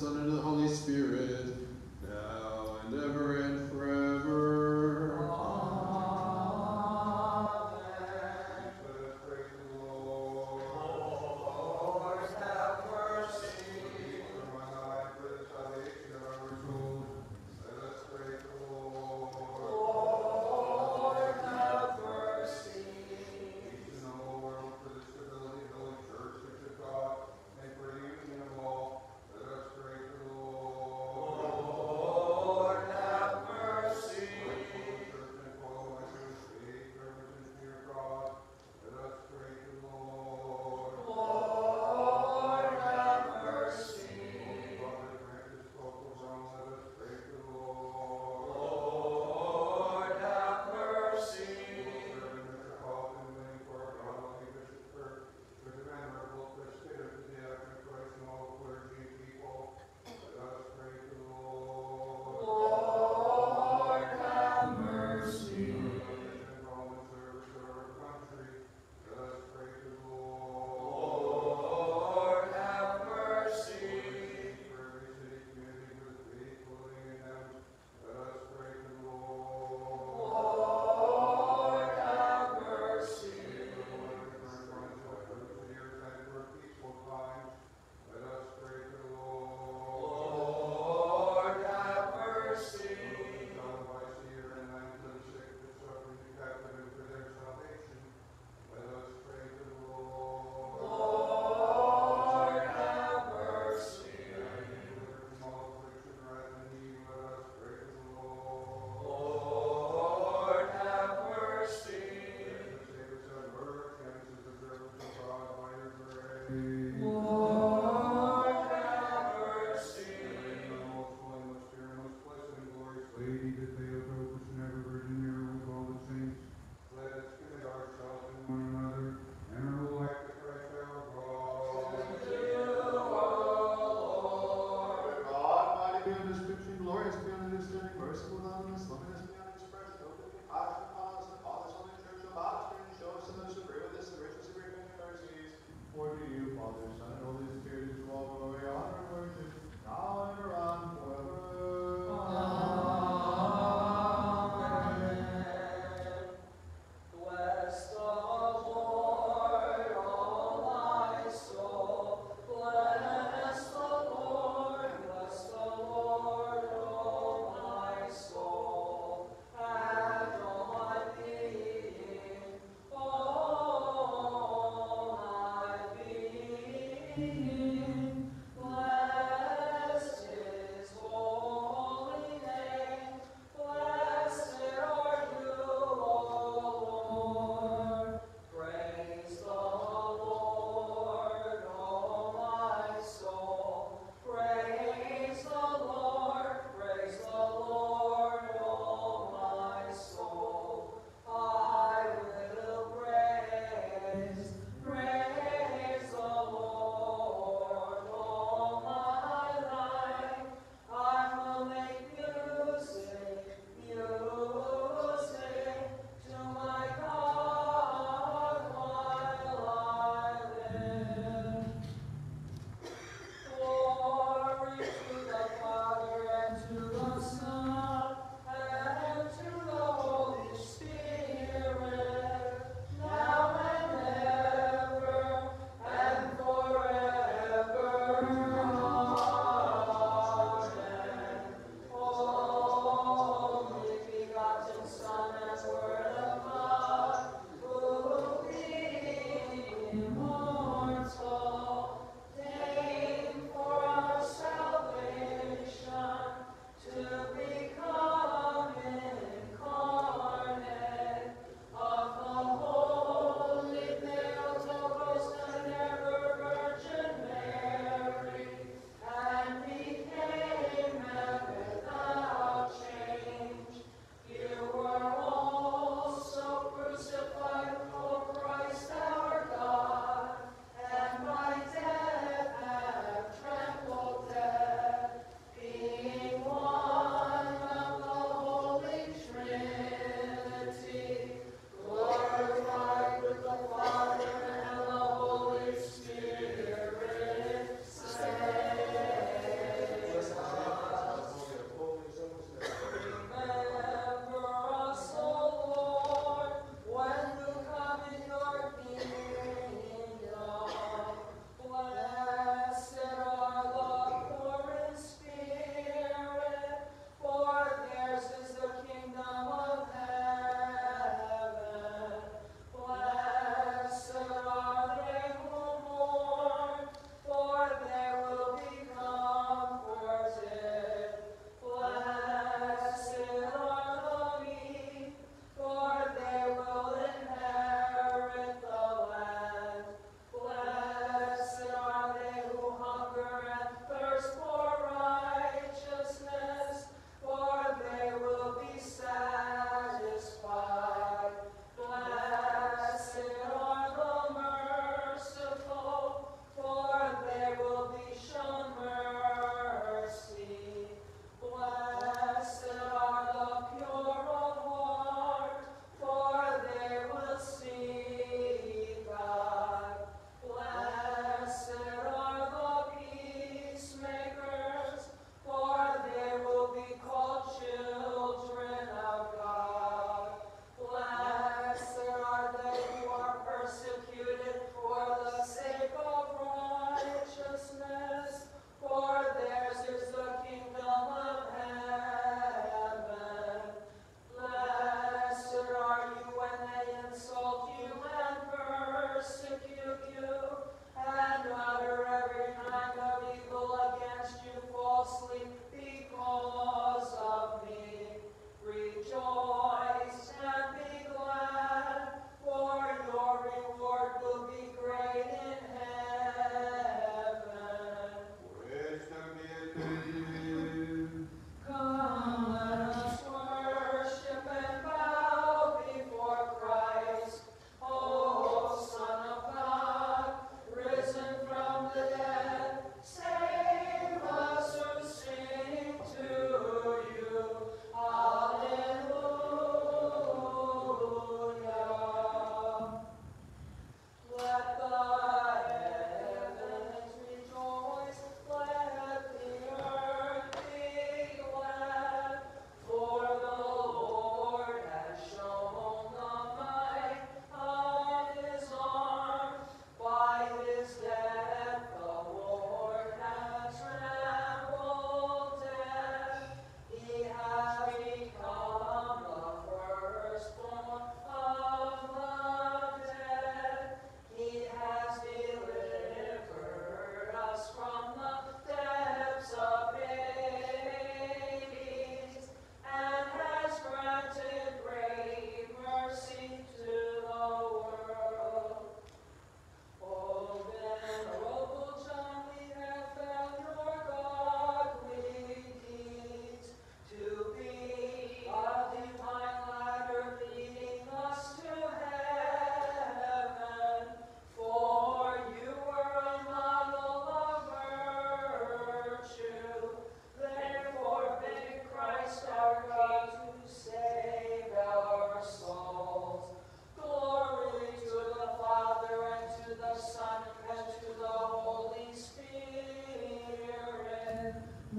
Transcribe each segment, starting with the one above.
Son,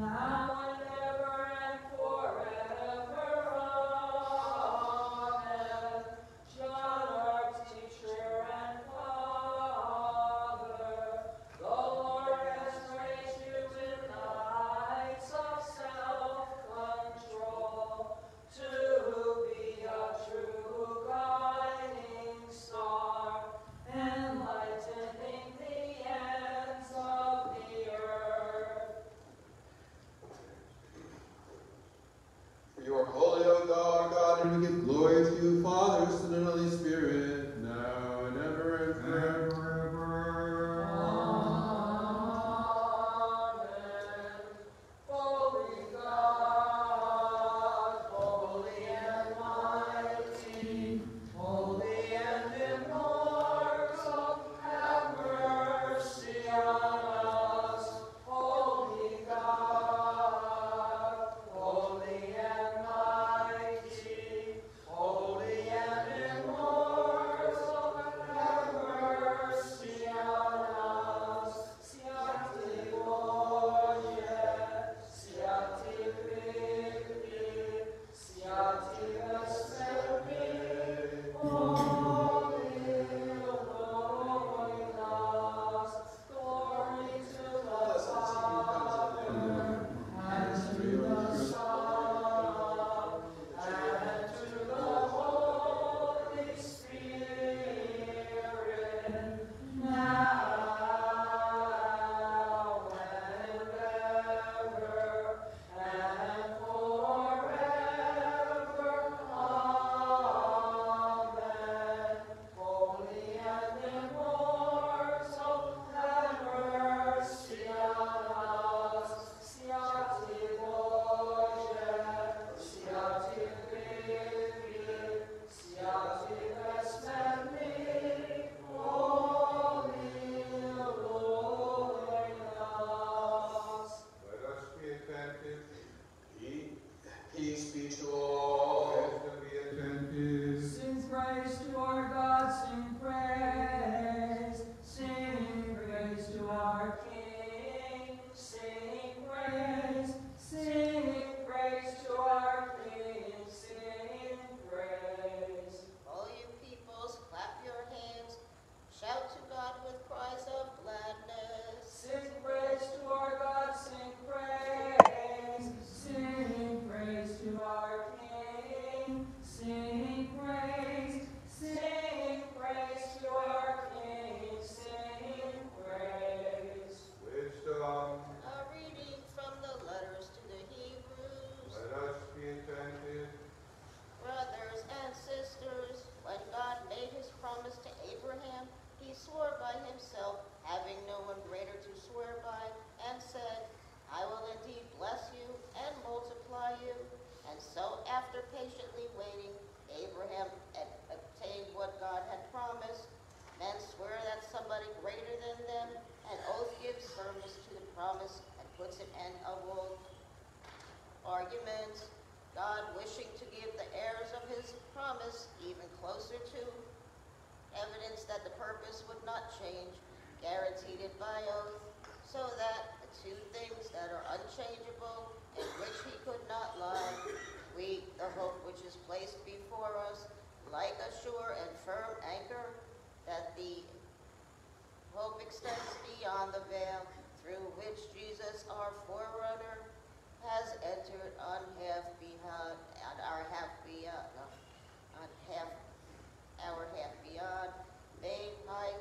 Não. our God, sing praise. patiently waiting, Abraham had obtained what God had promised. Men swear that somebody greater than them, an oath gives firmness to the promise and puts an end of all arguments. God wishing to give the heirs of his promise even closer to evidence that the purpose would not change, guaranteed it by oath, so that the two things that are unchangeable the hope which is placed before us, like a sure and firm anchor, that the hope extends beyond the veil through which Jesus, our forerunner, has entered on half beyond, on our half beyond, on half, our half beyond, made high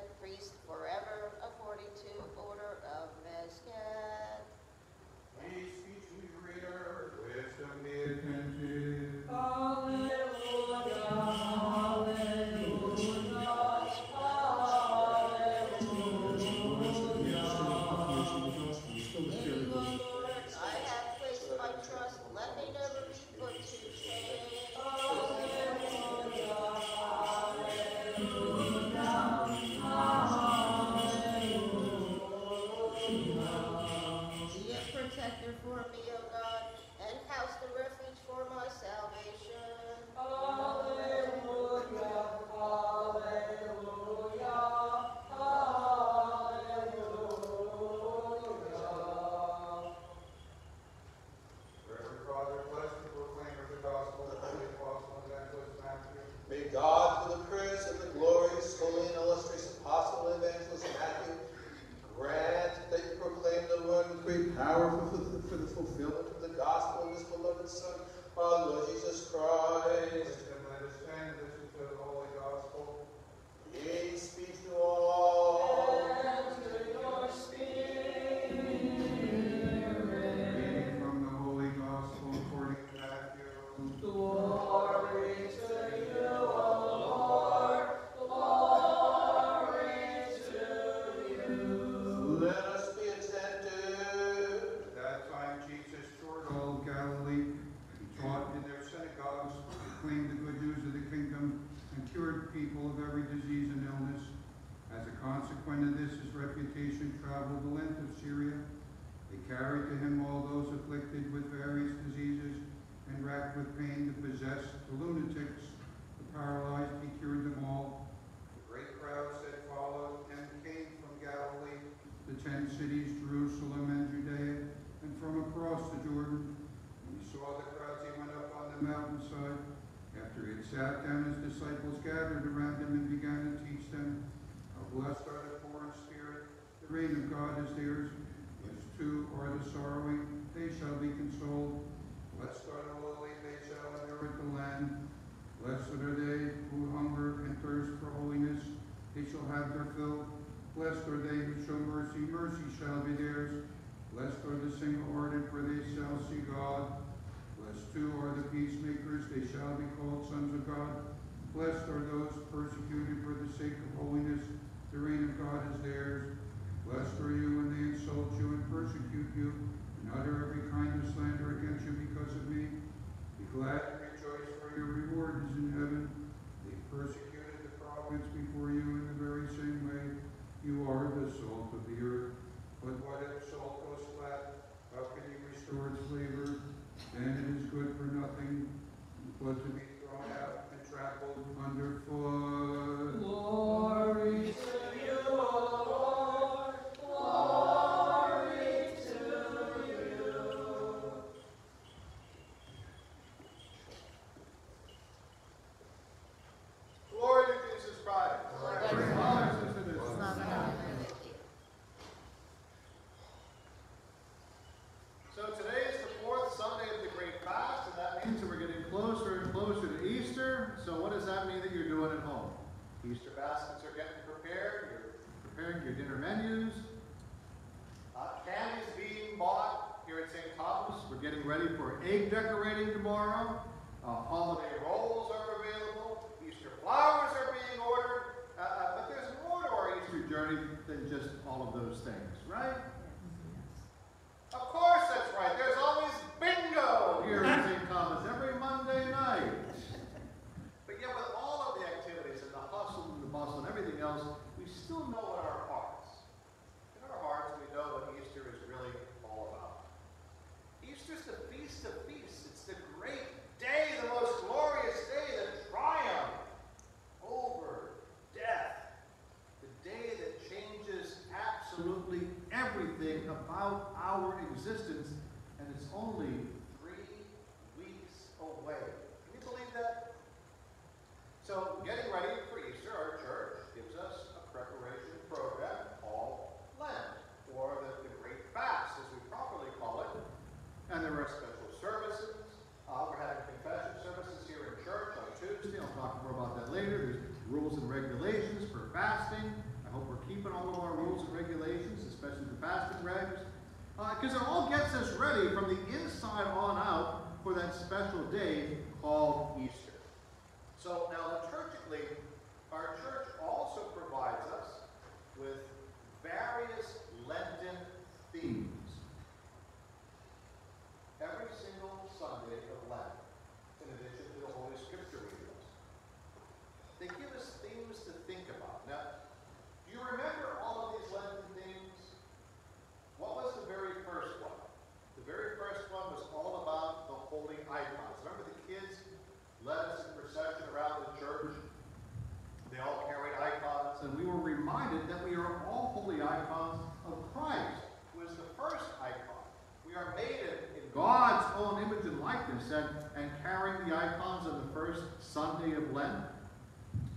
Own image and likeness, and, and carrying the icons of the first Sunday of Lent.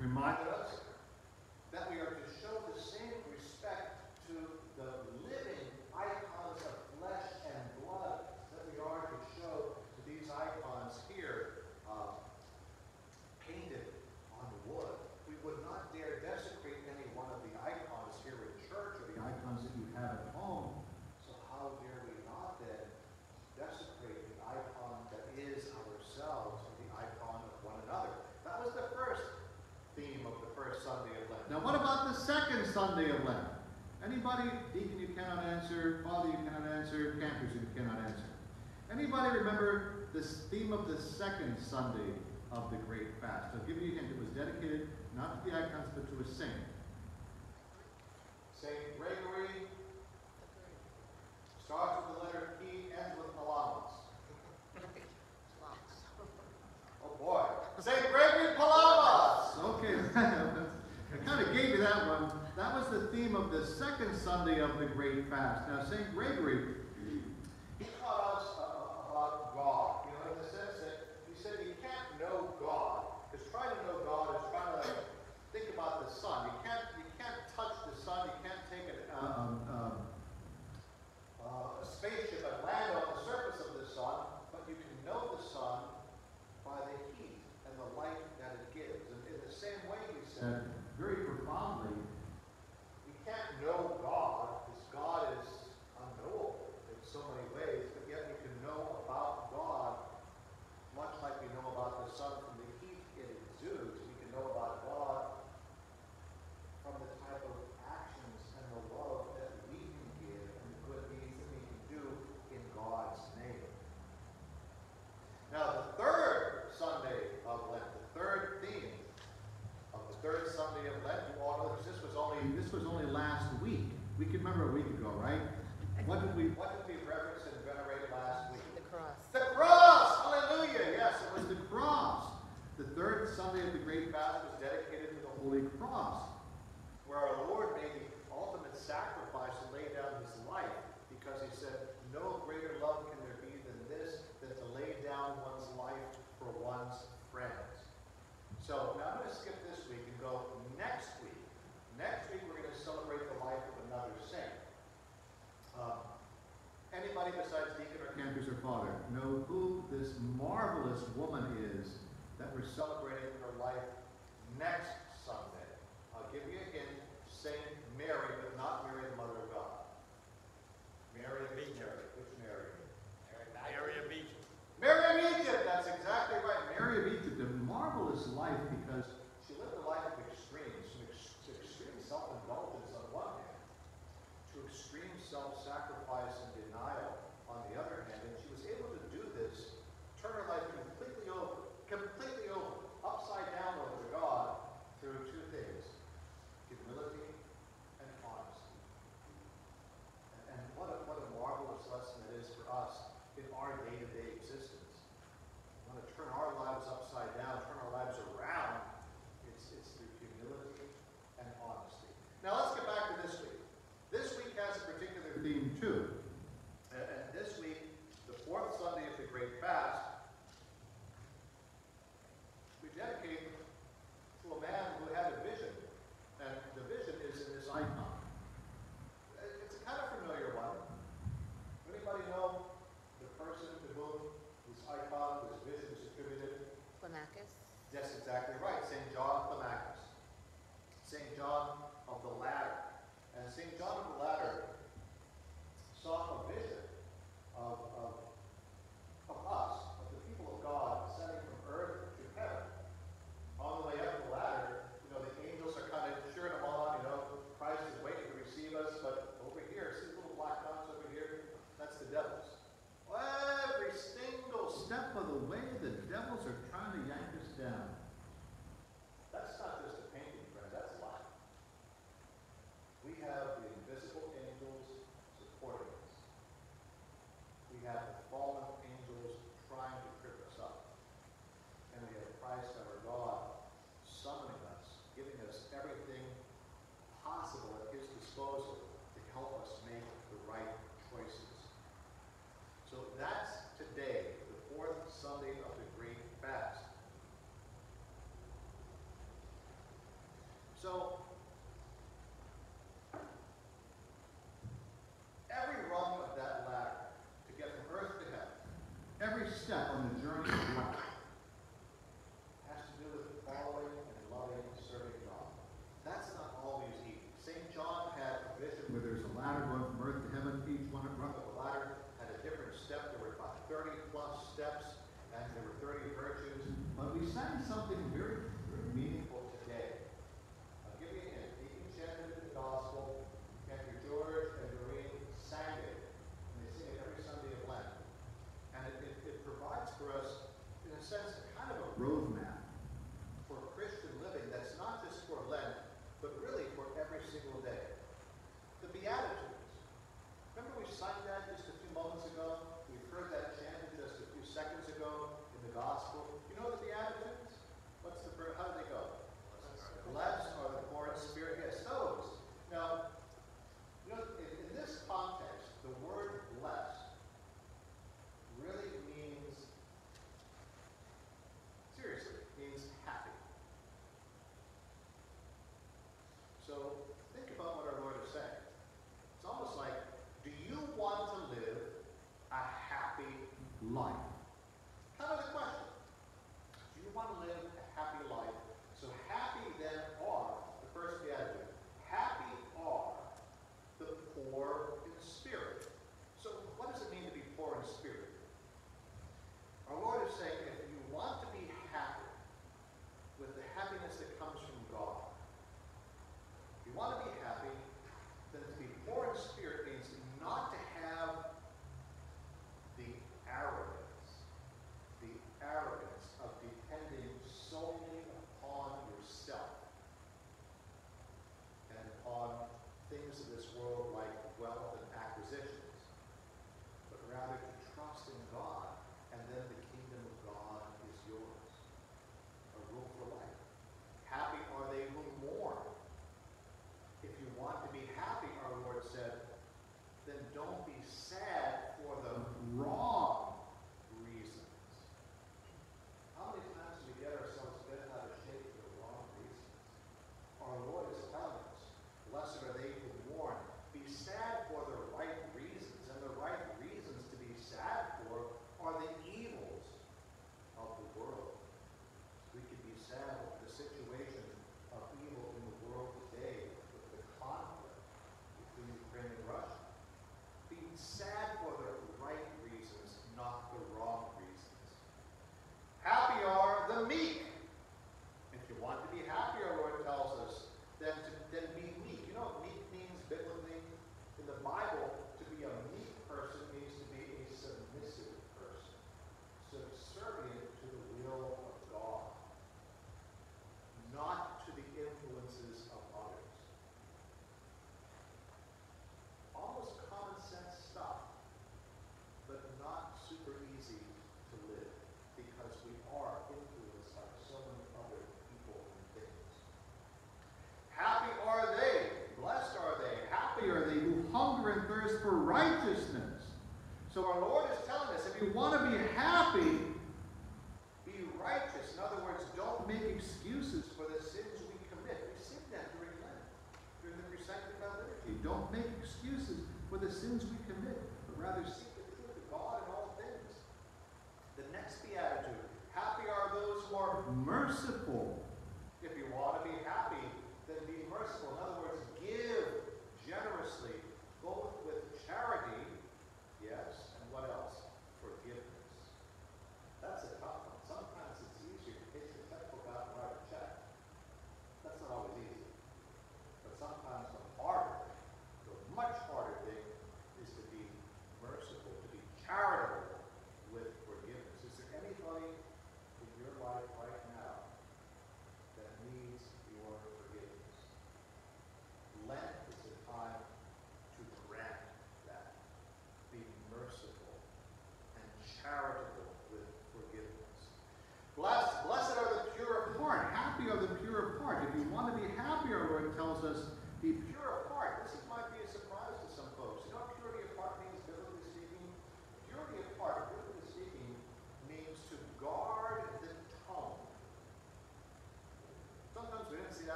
Reminded us that we are Anybody, deacon, you cannot answer. Father, you cannot answer. Campers, you cannot answer. Anybody remember this theme of the second Sunday of the Great Fast? I'll give you a hint. It was dedicated not to the icons, but to a saint. Saint Gregory of the second Sunday of the Great Fast. Now, St. Gregory, he taught us about God. was only last week. We can remember a week ago, right? What did we, what did we reference in Father, know who this marvelous woman is that we're celebrating That's exactly right. You want to be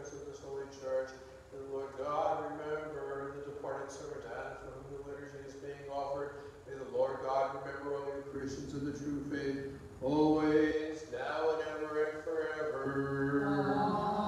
records of this holy church, and Lord God, remember the departed servant Anna, for whom the liturgy is being offered. May the Lord God remember all you Christians of the true faith, always, now and ever and forever. Amen.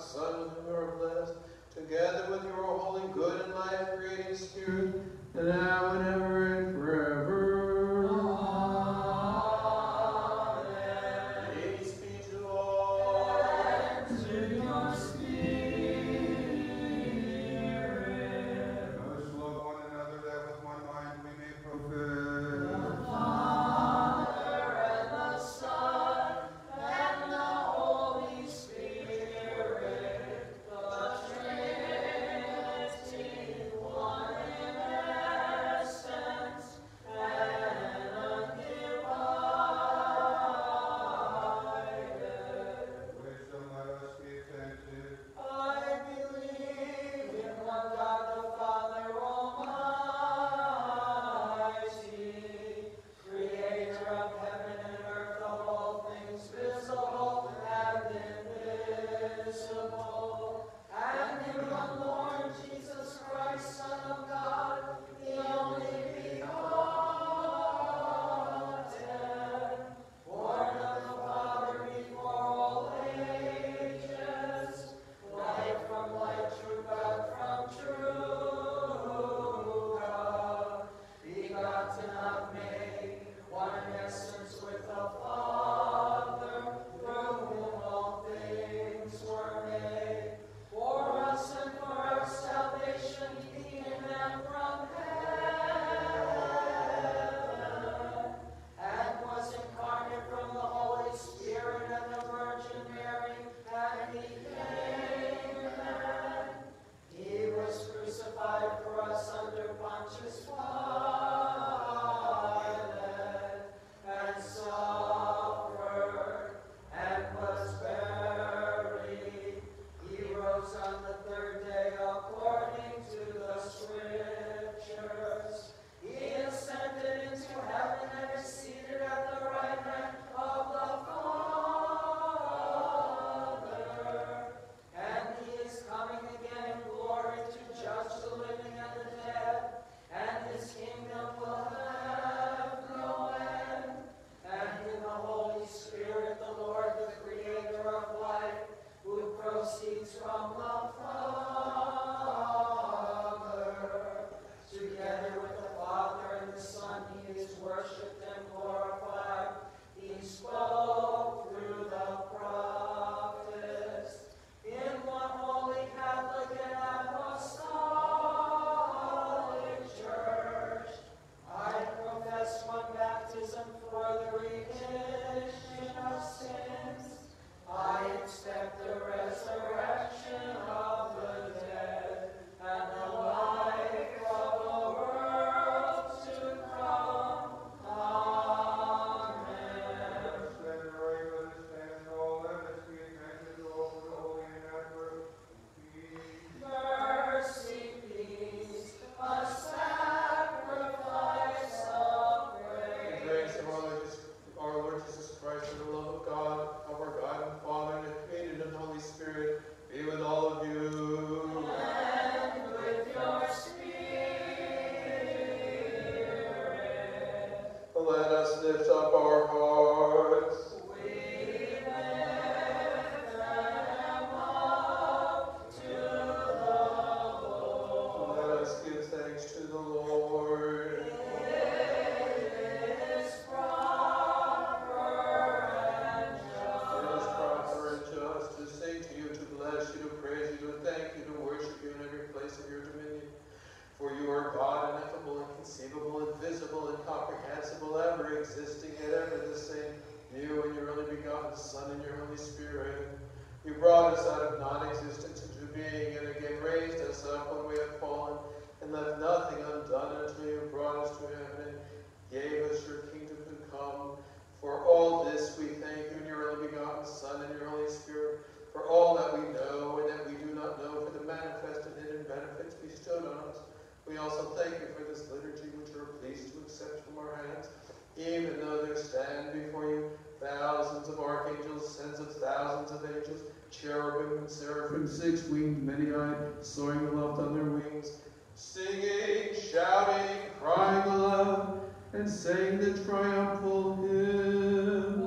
Son, who are blessed, together. cherubim and seraphim, six-winged, many-eyed, soaring aloft on their wings, singing, shouting, crying aloud, and saying the triumphal hymn.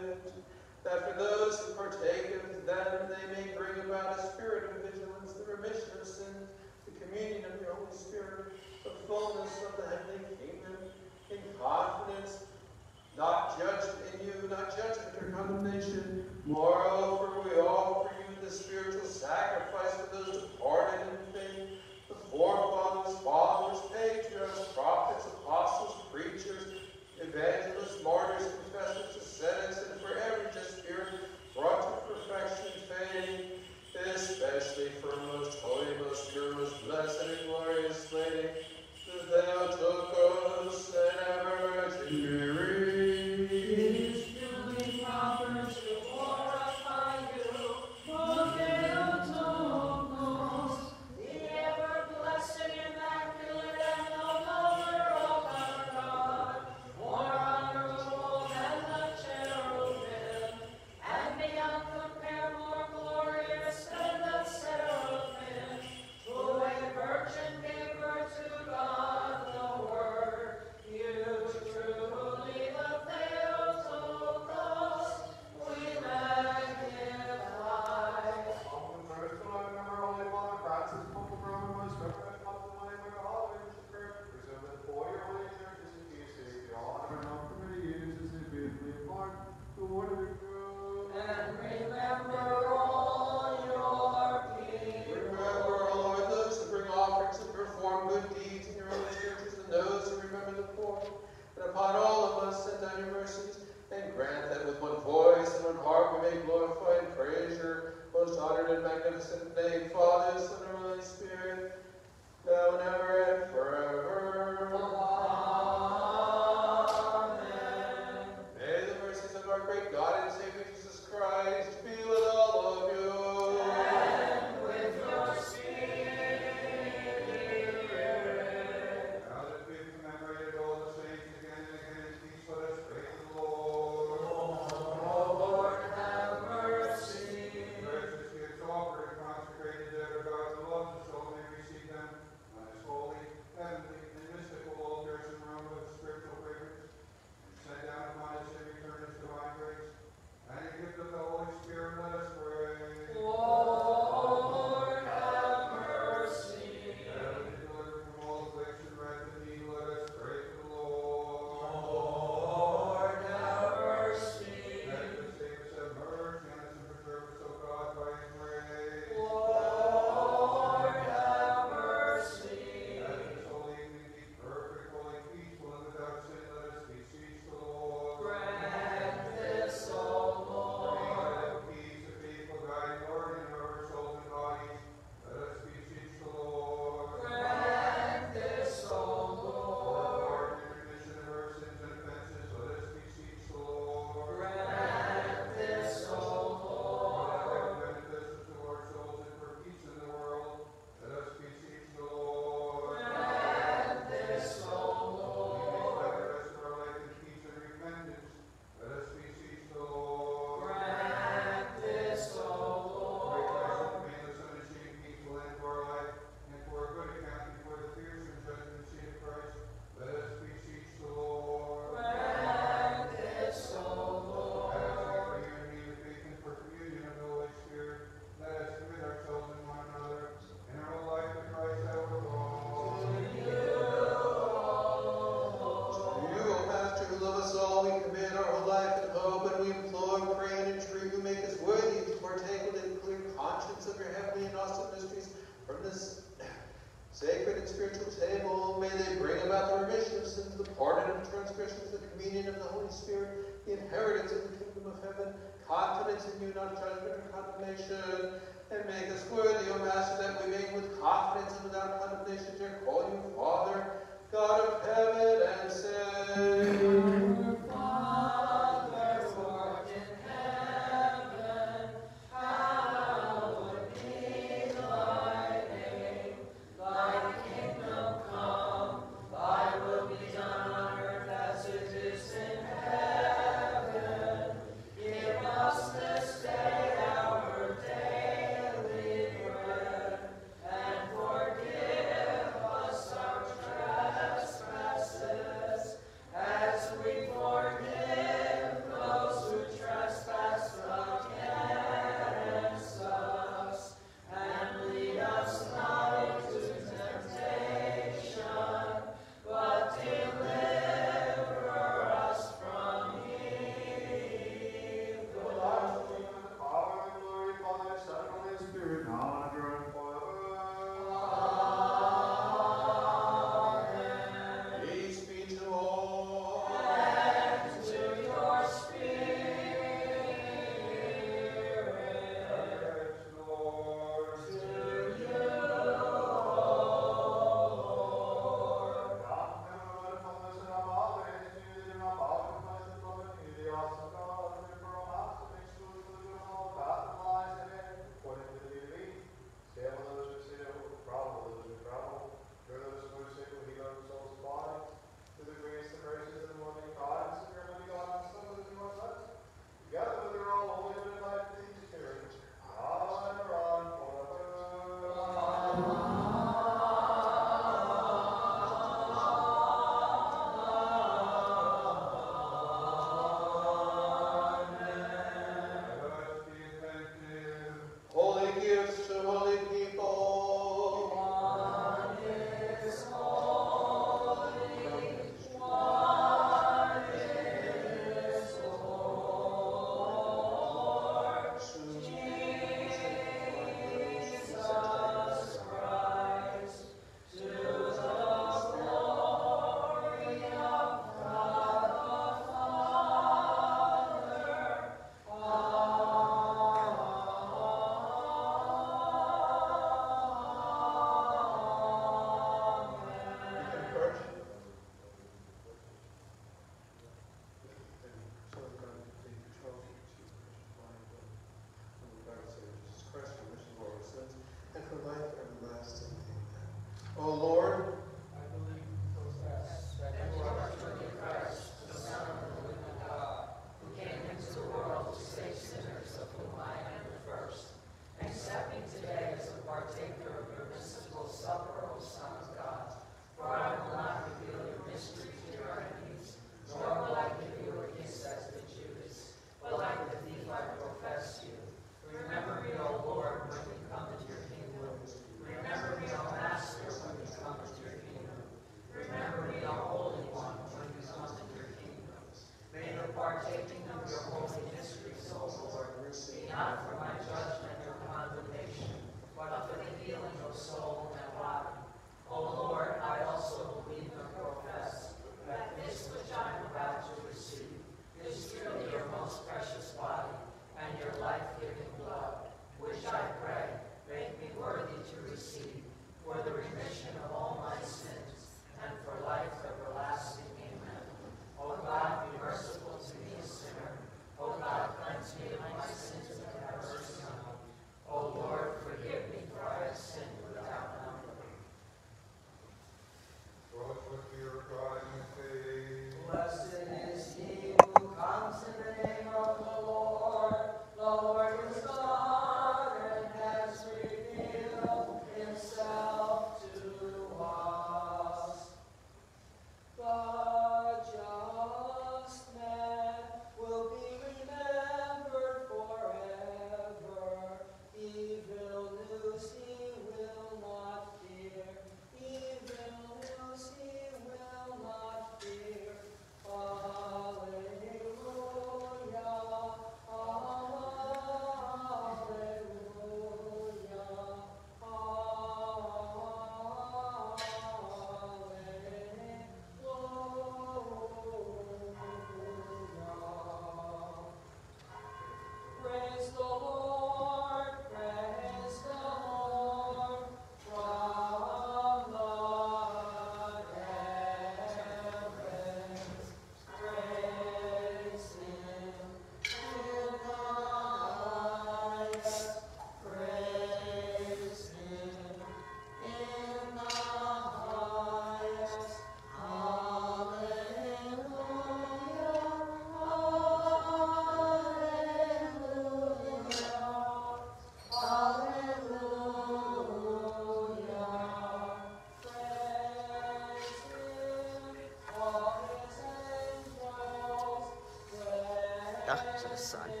Ah,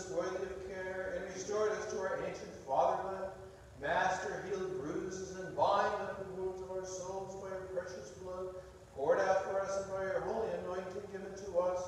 us worthy of care and restored us to our ancient fatherland. Master, heal bruises and bind up the wounds of our souls by your precious blood, poured out for us and by your holy anointing given to us.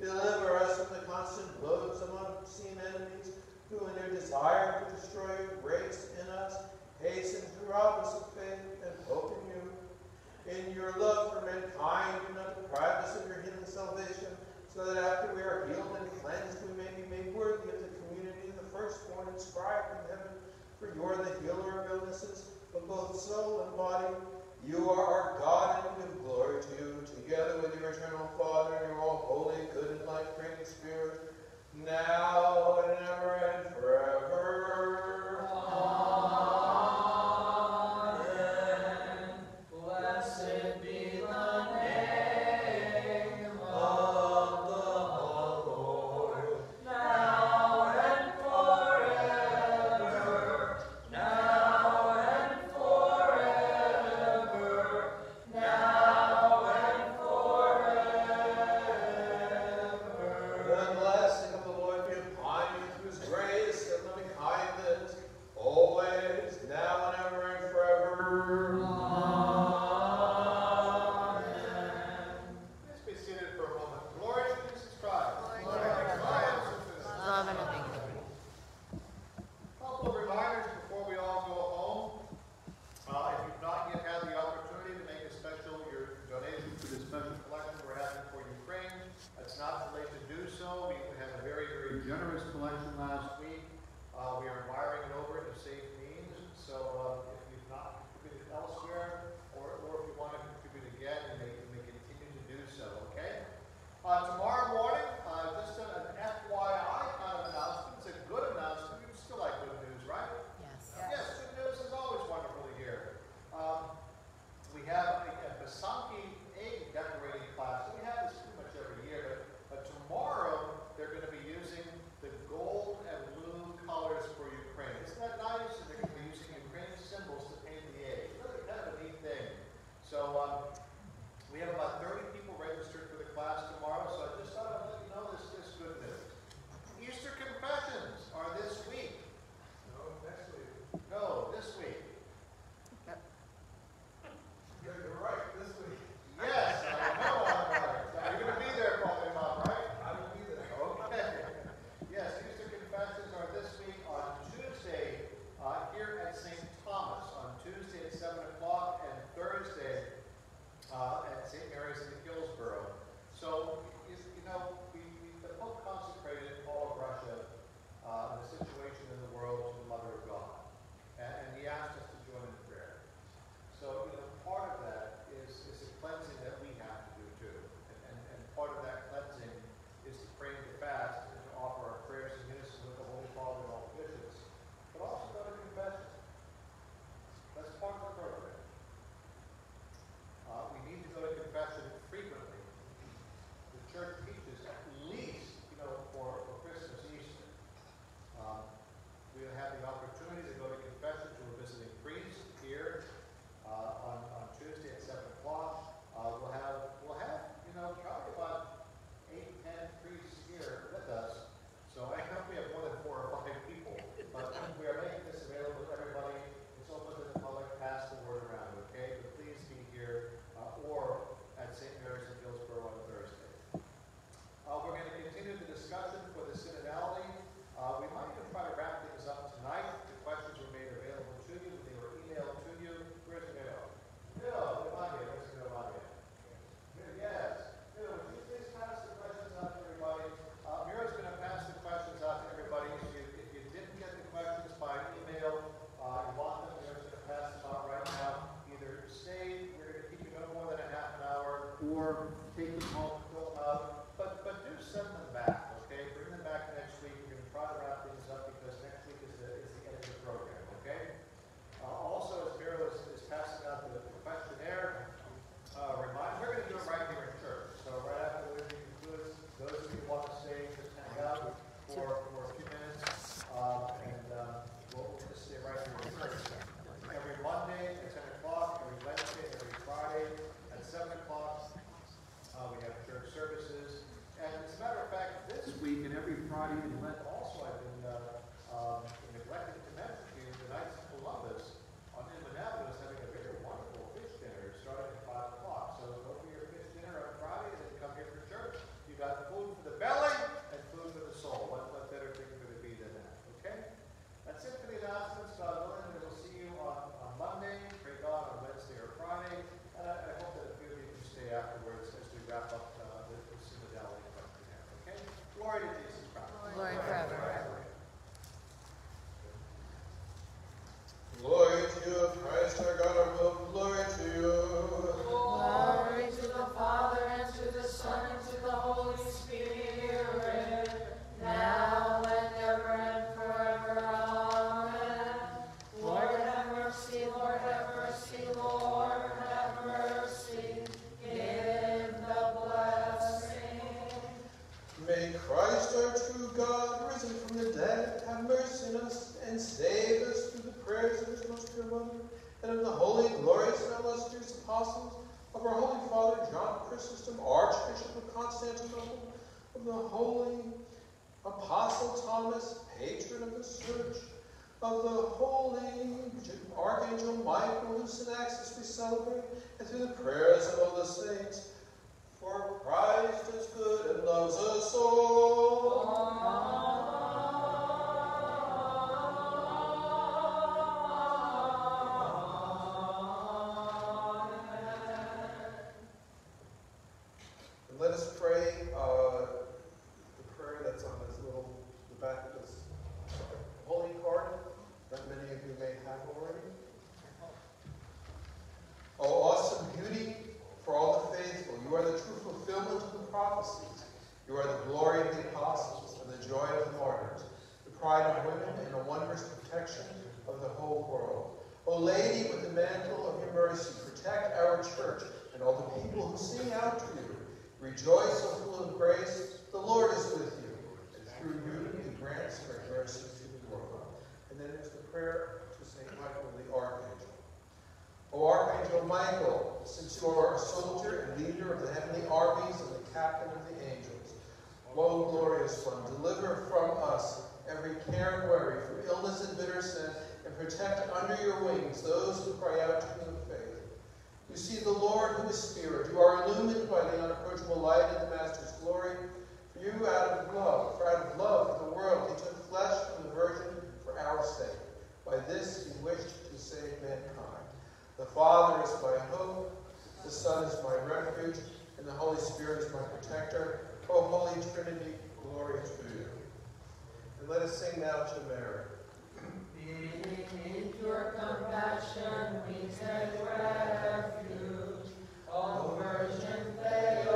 Deliver us from the constant blows of unseen enemies, who in their desire to destroy your grace in us, hasten throughout us of faith and hope in you. In your love for mankind, do not deprive us of your hidden salvation, so that after we are healed and cleansed, we may be made worthy of the community of the firstborn inscribed in heaven. For you are the healer of illnesses of both soul and body. You are our God, and we give glory to you, together with your eternal Father and your all holy, good, and life-giving Spirit, now and ever and forever. glorious one, deliver from us every care and worry, from illness and bitter sin, and protect under your wings those who cry out to you in faith. You see the Lord who is Spirit. You are illumined by the unapproachable light of the Master's glory. For you, out of love, for out of love for the world, he took flesh from the Virgin for our sake. By this he wished to save mankind. The Father is my hope, the Son is my refuge, and the Holy Spirit is my protector. O Holy Trinity, glorious beauty. And let us sing now to Mary. In your compassion we take refuge, O Virgin Faithful.